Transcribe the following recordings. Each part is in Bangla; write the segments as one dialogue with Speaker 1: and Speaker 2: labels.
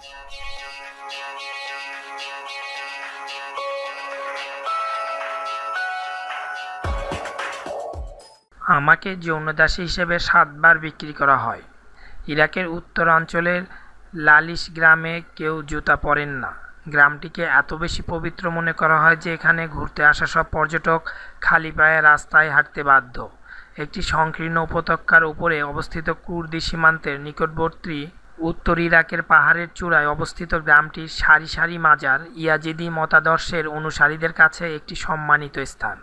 Speaker 1: আমাকে যৌনদাসী হিসেবে সাতবার বিক্রি করা হয়। ইরাকের উত্তরাঞ্চলের লালিশ গ্রামে কেউ জুতা পরেন না। গ্রামটিকে এত বেশি পবিত্র মনে করা হয় যে এখানে ঘুরতে আসা সব পর্যটক খালি পায়ে রাস্তায় হাঁটতে বাধ্য। একটি সংকীর্ণ উপত্যকার উপরে অবস্থিত কুর্দি সীমান্তের নিকটবর্তী উত্তর ইরাকের পাহাড়ের চূড়ায় অবস্থিত গ্রামটি সারি সারি মাজার ইয়াজিদি মতাদর্শের অনুসারীদের কাছে একটি সম্মানিত স্থান।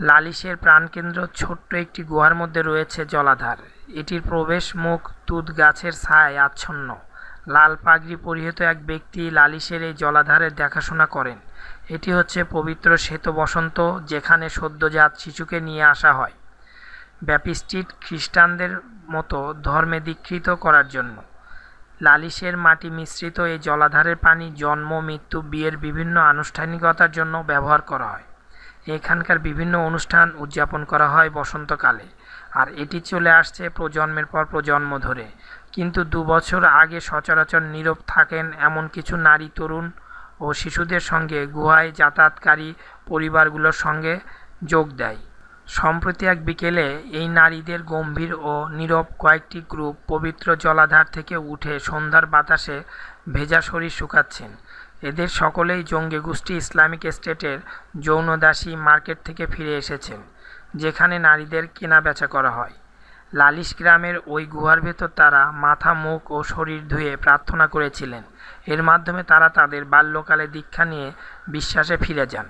Speaker 1: লালিশের প্রাণকেন্দ্র ছোট্ট একটি গুহার মধ্যে রয়েছে জলাধার। এটির প্রবেশ মুখ তুঁত গাছের ছায় আচ্ছন্ন। লাল পাগড়ি পরিহিত এক ব্যক্তি লালিশের এই জলাধারের দেখাশোনা করেন। এটি হচ্ছে পবিত্র শ্বেত বসন্ত যেখানে সদ্যজাত শিশুকে নিয়ে আসা হয়। ব্যাপিস্টিট খ্রিস্টানদের মতো ধর্মে দীক্ষিত করার জন্য। লালিশের মাটি মিশ্রিত এই জলাধারের পানি জন্ম, মৃত্যু, বিয়ের বিভিন্ন আনুষ্ঠানিকতার জন্য ব্যবহার করা হয়। এখানকার বিভিন্ন অনুষ্ঠান উদযাপন করা হয় বসন্তকালে। আর এটি চলে আসছে প্রজন্মের পর প্রজন্ম ধরে। কিন্তু দু বছর আগে সচরাচর নীরব থাকেন এমন কিছু নারী, তরুণ ও শিশুদের সঙ্গে। গুহায় যাতায়াতকারী পরিবারগুলোর সঙ্গে যোগ দেয়। সম্প্রতি এক বিকেলে এই নারীদের গম্ভীর ও নীরব কয়েকটি গ্রুপ পবিত্র জলাধার থেকে উঠে সন্ধ্যার বাতাসে ভেজা শরীর শুকাচ্ছেন। এদের সকলেই জঙ্গি গোষ্ঠী ইসলামিক স্টেটের যৌনদাসী মার্কেট থেকে ফিরে এসেছেন, যেখানে নারীদের কেনা বেচা করা হয়। লালিশ গ্রামের ওই গুহার ভেতর তারা মাথা, মুখ ও শরীর ধুয়ে প্রার্থনা করেছিলেন। এর মাধ্যমে তারা তাদের বাল্যকালে দীক্ষা নিয়ে বিশ্বাসে ফিরে যান।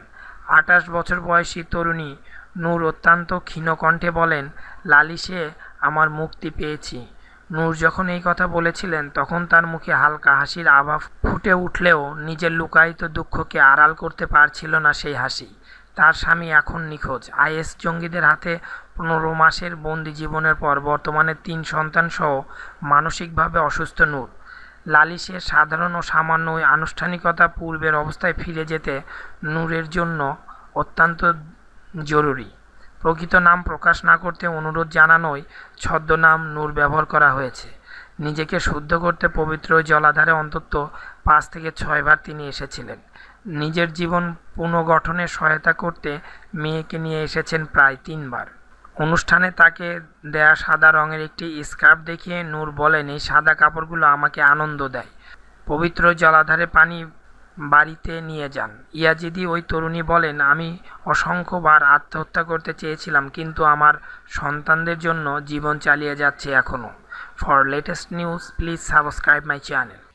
Speaker 1: আঠাশ বছর বয়সী তরুণী নূর অত্যন্ত ক্ষীণ কণ্ঠে বলেন, লালিশে আমার মুক্তি পেয়েছি। নূর যখন এই কথা বলেছিলেন, তখন তার মুখে হালকা হাসির আভা ফুটে উঠলেও নিজের লুকায়িত দুঃখকে আড়াল করতে পারছিল না সেই হাসি। তার স্বামী এখন নিখোঁজ। আইএস জঙ্গিদের হাতে পনেরো মাসের বন্দি জীবনের পর বর্তমানে তিন সন্তান সহ মানসিকভাবে অসুস্থ নূর। লালিশের সাধারণ ও সামান্য আনুষ্ঠানিকতা পূর্বের অবস্থায় ফিরে যেতে নূরের জন্য অত্যন্ত জরুরি। প্রকৃত নাম প্রকাশ না করতে অনুরোধ জানানোয় ছদ্মনাম নূর ব্যবহার করা হয়েছে। নিজেকে শুদ্ধ করতে পবিত্র জলাধারে অন্তত পাঁচ থেকে ছয়বার তিনি এসেছিলেন। নিজের জীবন পুনর্গঠনে সহায়তা করতে মেয়েকে নিয়ে এসেছেন প্রায় তিনবার অনুষ্ঠানে তাকে দেয়া সাদা রঙের একটি স্কার্ফ দেখিয়ে নূর বলেন, এই সাদা কাপড়গুলো আমাকে আনন্দ দেয়। পবিত্র জলাধারে পানি বাড়িতে নিয়ে যান। ইয়াজিদি ওই তরুণী বলেন, আমি অসংখ্যবার আত্মহত্যা করতে চেয়েছিলাম, কিন্তু আমার সন্তানদের জন্য জীবন চালিয়ে যাচ্ছে এখনও for latest news please subscribe my channel